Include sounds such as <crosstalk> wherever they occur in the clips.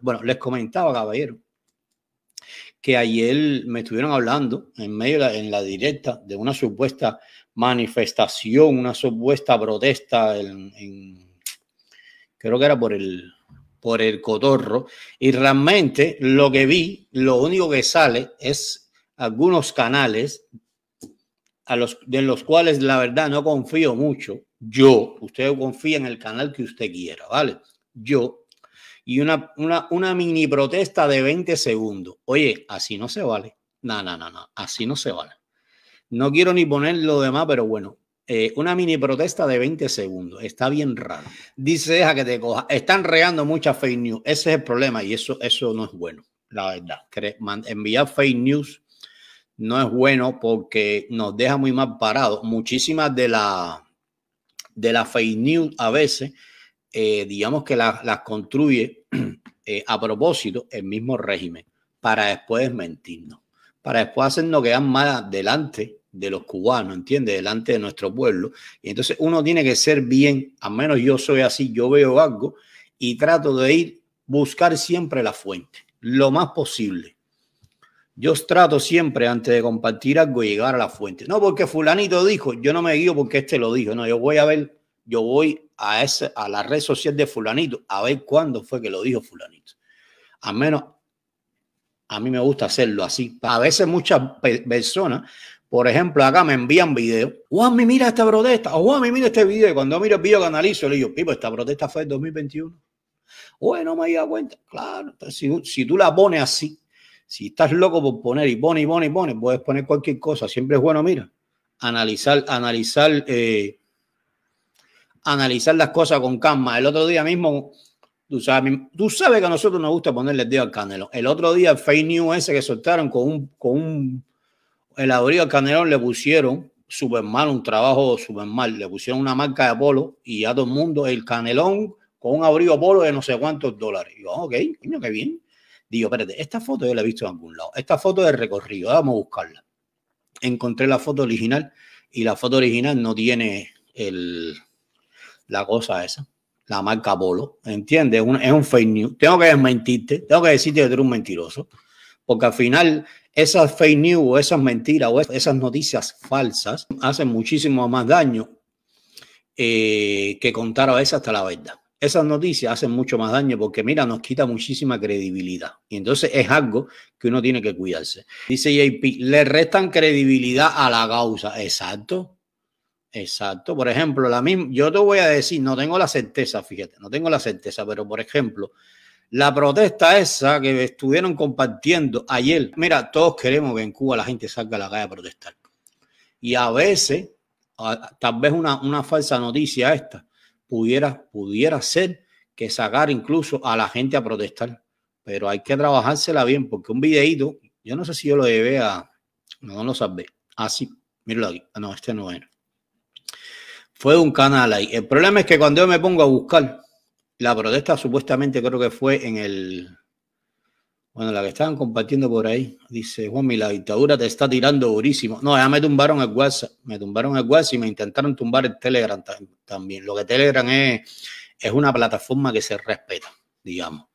Bueno, les comentaba, caballero, que ayer me estuvieron hablando en medio la, en la directa de una supuesta manifestación, una supuesta protesta en, creo que era por el por el cotorro y realmente lo que vi, lo único que sale es algunos canales a los de los cuales la verdad no confío mucho. Yo, usted confía en el canal que usted quiera, ¿vale? Yo y una, una, una mini protesta de 20 segundos. Oye, así no se vale. No, no, no, no, así no se vale. No quiero ni poner lo demás, pero bueno, eh, una mini protesta de 20 segundos. Está bien raro. Dice, deja que te coja. Están regando muchas fake news. Ese es el problema y eso, eso no es bueno, la verdad. Enviar fake news no es bueno porque nos deja muy mal parados. Muchísimas de la de la fake news a veces, eh, digamos que las la construye <clears throat> eh, a propósito el mismo régimen para después mentirnos, para después hacernos quedar más delante de los cubanos, ¿entiendes? Delante de nuestro pueblo. Y entonces uno tiene que ser bien, al menos yo soy así, yo veo algo y trato de ir, buscar siempre la fuente, lo más posible. Yo trato siempre antes de compartir algo llegar a la fuente. No porque fulanito dijo, yo no me guío porque este lo dijo, no, yo voy a ver, yo voy a, ese, a la red social de fulanito a ver cuándo fue que lo dijo fulanito. Al menos a mí me gusta hacerlo así. A veces muchas personas por ejemplo, acá me envían videos. Juanmi, mira esta protesta. O mira este video. Cuando miro el video que analizo, le digo, Pipo, esta protesta fue en 2021. Bueno, me he dado cuenta. Claro, si, si, tú la pones así, si estás loco por poner y pone y pone y pone, puedes poner cualquier cosa. Siempre es bueno, mira, analizar, analizar, eh, analizar las cosas con calma. El otro día mismo, tú sabes, tú sabes que a nosotros nos gusta ponerle el dedo al canelo. El otro día el fake news ese que soltaron con un, con un el abrigo al Canelón le pusieron súper mal, un trabajo súper mal. Le pusieron una marca de polo y a todo el mundo el Canelón con un abrigo polo de no sé cuántos dólares. Y yo, ok, coño, qué bien. Digo, espérate, esta foto yo la he visto en algún lado. Esta foto de recorrido, vamos a buscarla. Encontré la foto original y la foto original no tiene el, la cosa esa, la marca Polo, ¿entiendes? Es un, es un fake news. Tengo que desmentirte, tengo que decirte que eres un mentiroso, porque al final esas fake news esas mentiras o esas noticias falsas hacen muchísimo más daño eh, que contar a veces hasta la verdad. Esas noticias hacen mucho más daño porque, mira, nos quita muchísima credibilidad. Y entonces es algo que uno tiene que cuidarse. Dice JP, le restan credibilidad a la causa. Exacto. Exacto. Por ejemplo, la misma, yo te voy a decir, no tengo la certeza, fíjate, no tengo la certeza, pero por ejemplo, la protesta esa que estuvieron compartiendo ayer, mira, todos queremos que en Cuba la gente salga a la calle a protestar. Y a veces, tal vez una, una falsa noticia esta, pudiera, pudiera ser que sacar incluso a la gente a protestar. Pero hay que trabajársela bien, porque un videíto, yo no sé si yo lo llevé a, no, lo sabía. Así, ah, míralo aquí. No, este no era. Fue un canal ahí. El problema es que cuando yo me pongo a buscar, la protesta supuestamente creo que fue en el... Bueno, la que estaban compartiendo por ahí, dice Juanmi, la dictadura te está tirando durísimo. No, ya me tumbaron el WhatsApp, me tumbaron el WhatsApp y me intentaron tumbar el Telegram también. Lo que Telegram es, es una plataforma que se respeta, digamos.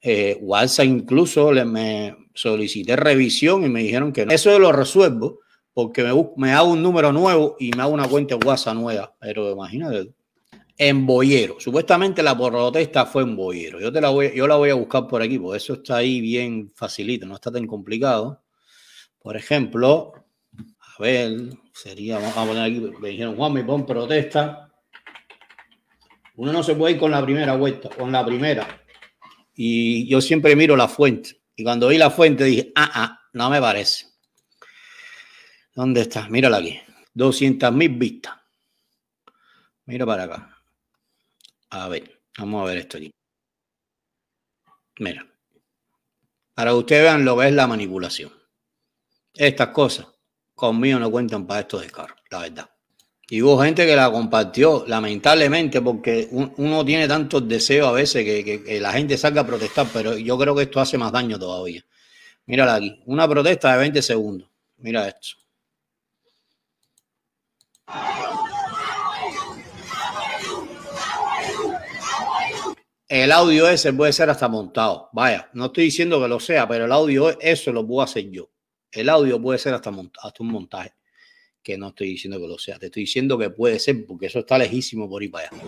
Eh, WhatsApp incluso le, me solicité revisión y me dijeron que no. Eso lo resuelvo porque me, me hago un número nuevo y me hago una cuenta de WhatsApp nueva. Pero imagínate en Boyero. Supuestamente la protesta fue en Boyero. Yo, te la voy, yo la voy a buscar por aquí, porque eso está ahí bien facilito, no está tan complicado. Por ejemplo, a ver, sería, vamos a poner aquí, me dijeron, Juan, me pon protesta. Uno no se puede ir con la primera vuelta, con la primera. Y yo siempre miro la fuente. Y cuando vi la fuente dije, ah, ah, no me parece. ¿Dónde está? Mírala aquí. 200 mil vistas. Mira para acá. A ver, vamos a ver esto aquí. Mira, para que ustedes vean lo que es la manipulación. Estas cosas conmigo no cuentan para estos descargos, la verdad. Y hubo gente que la compartió, lamentablemente, porque uno tiene tantos deseos a veces que, que, la gente salga a protestar, pero yo creo que esto hace más daño todavía. Mírala aquí, una protesta de 20 segundos. Mira esto. El audio ese puede ser hasta montado. Vaya, no estoy diciendo que lo sea, pero el audio eso lo puedo hacer yo. El audio puede ser hasta, hasta un montaje. Que no estoy diciendo que lo sea. Te estoy diciendo que puede ser porque eso está lejísimo por ir para allá.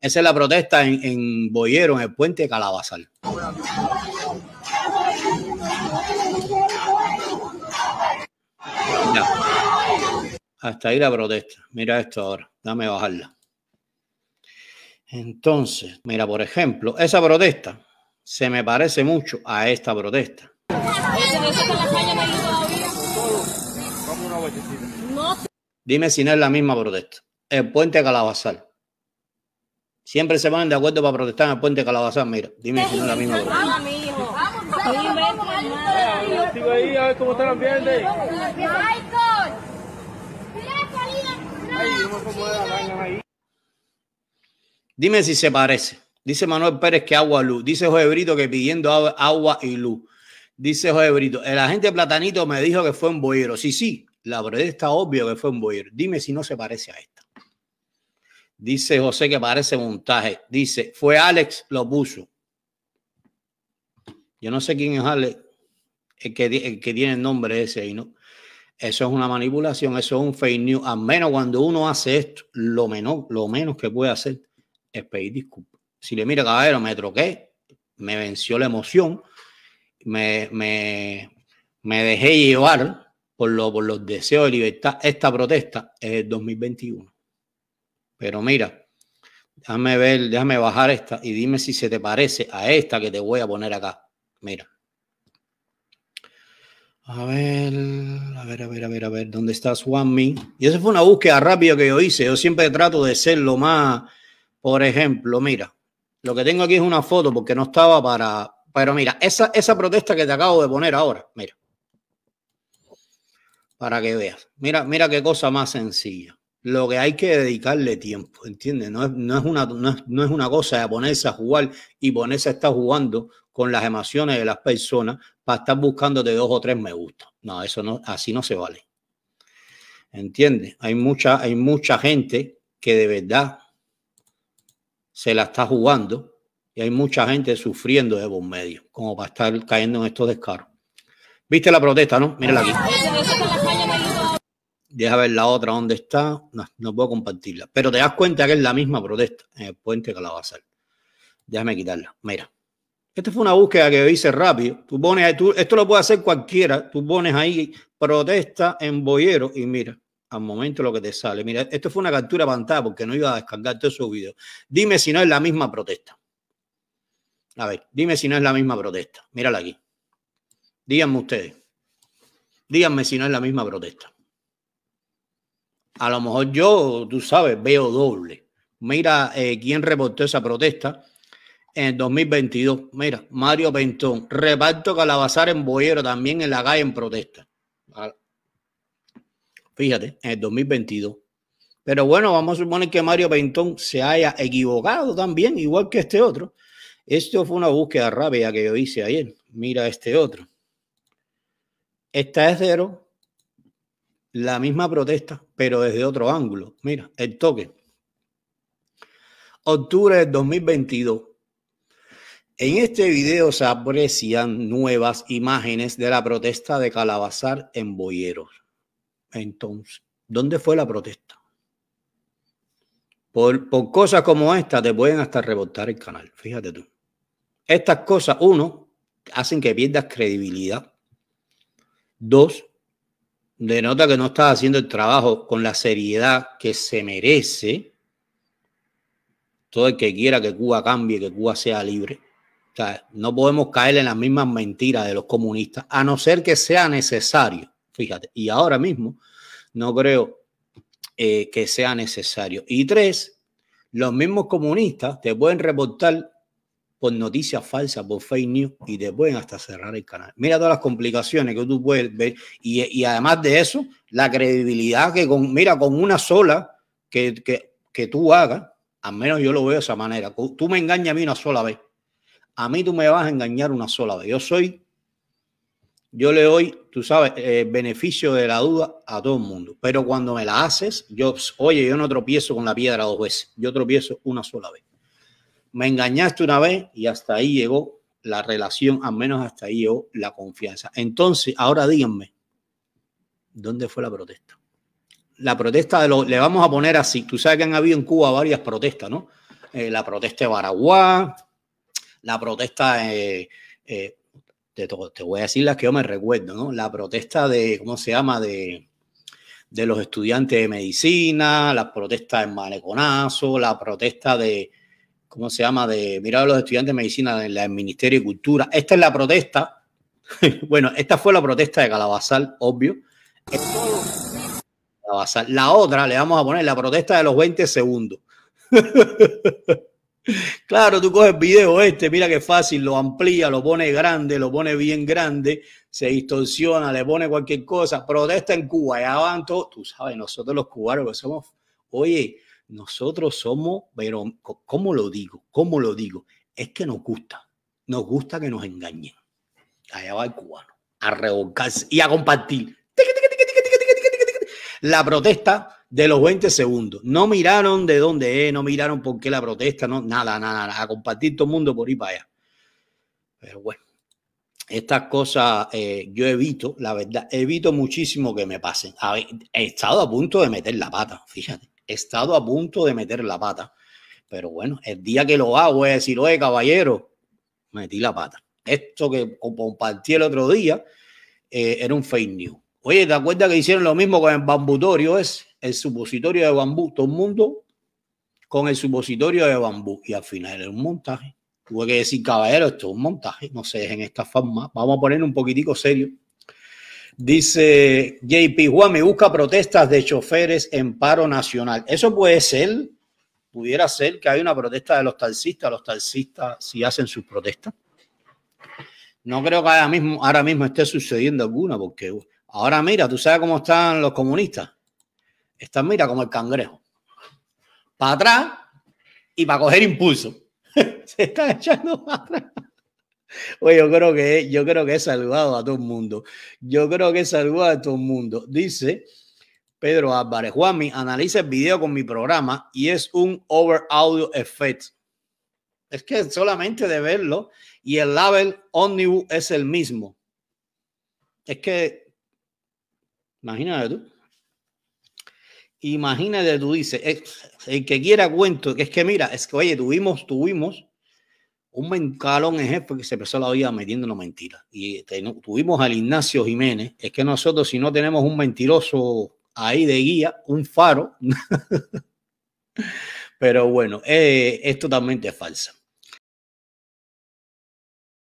Esa es la protesta en, en Boyero, en el puente de Calabazal. Hasta ahí la protesta. Mira esto ahora. Dame bajarla. Entonces, mira, por ejemplo, esa protesta se me parece mucho a esta protesta. Dime si no es la misma protesta. El puente Calabazal. Siempre se ponen de acuerdo para protestar en el puente Calabazal. Mira, dime si no es la misma protesta. Dime si se parece. Dice Manuel Pérez que agua luz. Dice José Brito que pidiendo agua y luz. Dice José Brito, el agente Platanito me dijo que fue un boyero. Sí, sí, la verdad está obvio que fue un boyero. Dime si no se parece a esta. Dice José que parece montaje. Dice, fue Alex, lo puso. Yo no sé quién es Alex, el que, el que tiene el nombre ese ahí, ¿no? Eso es una manipulación, eso es un fake news. Al menos cuando uno hace esto, lo menos, lo menos que puede hacer es pedir disculpas. Si le mira, caballero, me troqué, me venció la emoción, me, me, me dejé llevar por, lo, por los deseos de libertad. Esta protesta es el 2021. Pero mira, déjame ver, déjame bajar esta y dime si se te parece a esta que te voy a poner acá. Mira. A ver, a ver, a ver, a ver, a ver, ¿dónde está Swami? Y esa fue una búsqueda rápida que yo hice. Yo siempre trato de ser lo más por ejemplo, mira, lo que tengo aquí es una foto porque no estaba para... Pero mira, esa, esa protesta que te acabo de poner ahora, mira. Para que veas. Mira, mira qué cosa más sencilla. Lo que hay que dedicarle tiempo, ¿entiendes? No es, no es, una, no es, una cosa de ponerse a jugar y ponerse a estar jugando con las emociones de las personas para estar buscándote dos o tres me gusta. No, eso no, así no se vale. ¿Entiendes? Hay mucha, hay mucha gente que de verdad se la está jugando y hay mucha gente sufriendo de por medio, como para estar cayendo en estos descaros. ¿Viste la protesta, no? Mírala aquí. Deja ver la otra, ¿dónde está? No, puedo compartirla. Pero te das cuenta que es la misma protesta en el puente Calabazal. Déjame quitarla. Mira. Esta fue una búsqueda que hice rápido. Tú pones, tú, esto lo puede hacer cualquiera. Tú pones ahí protesta en Boyero y mira, al momento lo que te sale. Mira, esto fue una captura pantalla porque no iba a descargar todos esos videos. Dime si no es la misma protesta. A ver, dime si no es la misma protesta. Mírala aquí. Díganme ustedes. Díganme si no es la misma protesta. A lo mejor yo, tú sabes, veo doble. Mira eh, quién reportó esa protesta en 2022. Mira, Mario Pentón. Reparto Calabazar en Boyero también en la calle en protesta. Fíjate, en el 2022. Pero bueno, vamos a suponer que Mario Pentón se haya equivocado también, igual que este otro. Esto fue una búsqueda rápida que yo hice ayer. Mira este otro. Esta es cero. La misma protesta, pero desde otro ángulo. Mira, el toque. Octubre del 2022. En este video se aprecian nuevas imágenes de la protesta de Calabazar en Boyeros. Entonces, ¿dónde fue la protesta? Por, cosas como esta te pueden hasta rebotar el canal, fíjate tú. Estas cosas, uno, hacen que pierdas credibilidad. Dos, denota que no estás haciendo el trabajo con la seriedad que se merece. Todo el que quiera que Cuba cambie, que Cuba sea libre. No podemos caer en las mismas mentiras de los comunistas, a no ser que sea necesario. Fíjate, y ahora mismo no creo eh, que sea necesario. Y tres, los mismos comunistas te pueden reportar por noticias falsas, por fake news y te pueden hasta cerrar el canal. Mira todas las complicaciones que tú puedes ver y, y además de eso, la credibilidad que con, mira, con una sola que, que, que tú hagas, al menos yo lo veo de esa manera, tú me engañas a mí una sola vez, a mí tú me vas a engañar una sola vez. Yo soy yo le doy, tú sabes, el beneficio de la duda a todo el mundo. Pero cuando me la haces, yo, oye, yo no tropiezo con la piedra dos veces, yo tropiezo una sola vez. Me engañaste una vez y hasta ahí llegó la relación, al menos hasta ahí llegó la confianza. Entonces, ahora díganme, ¿dónde fue la protesta? La protesta de los, le vamos a poner así, tú sabes que han habido en Cuba varias protestas, ¿no? Eh, la protesta de Baraguá, la protesta, eh, eh, te, te, voy a decir las que yo me recuerdo, ¿no? La protesta de, ¿cómo se llama? De, de los estudiantes de medicina, la protesta en Maleconazo, la protesta de, ¿cómo se llama? De, mira, los estudiantes de medicina en el Ministerio de Cultura. Esta es la protesta, <laughs> bueno, esta fue la protesta de Calabazal, obvio. La otra le vamos a poner la protesta de los 20 segundos. <laughs> claro, tú coges video este, mira qué fácil, lo amplía, lo pone grande, lo pone bien grande, se distorsiona, le pone cualquier cosa. Protesta en Cuba, ya van todos, tú sabes, nosotros los cubanos que somos, oye, nosotros somos, pero ¿cómo lo digo? ¿Cómo lo digo? Es que nos gusta, nos gusta que nos engañen. Allá va el cubano, a revolcarse y a compartir. La protesta de los 20 segundos. No miraron de dónde es, no miraron por qué la protesta, no, nada, nada, nada. A compartir todo el mundo por ahí para allá. Pero bueno, estas cosas eh, yo evito, la verdad, evito muchísimo que me pasen. he estado a punto de meter la pata, fíjate he estado a punto de meter la pata. Pero bueno, el día que lo hago a decir, oye, caballero, metí la pata. Esto que compartí el otro día eh, era un fake news. Oye, ¿te acuerdas que hicieron lo mismo con el bambutorio? Es el supositorio de bambú. Todo el mundo con el supositorio de bambú. Y al final era un montaje. Tuve que decir, caballero, esto es un montaje. No se dejen esta forma. Vamos a poner un poquitico serio. Dice JP Juan, me busca protestas de choferes en paro nacional. Eso puede ser, pudiera ser que hay una protesta de los taxistas, los taxistas si hacen sus protestas. No creo que ahora mismo, ahora mismo esté sucediendo alguna, porque ahora mira, tú sabes cómo están los comunistas. Están, mira, como el cangrejo. Para atrás y para coger impulso. <laughs> Se están echando para atrás. Oye, yo creo que yo creo que he saludado a todo el mundo. Yo creo que he saludado a todo el mundo. Dice Pedro Álvarez, Juanmi, analiza el video con mi programa y es un over audio effect. Es que solamente de verlo y el label Omnibus es el mismo. Es que, imagínate tú. Imagínate tú, dices, el que quiera cuento, que es que mira, es que oye, tuvimos, tuvimos un mencalón ejemplo que se empezó la vida metiendo mentira. Y tuvimos al Ignacio Jiménez. Es que nosotros, si no tenemos un mentiroso ahí de guía, un faro. <laughs> Pero bueno, eh, es totalmente falsa.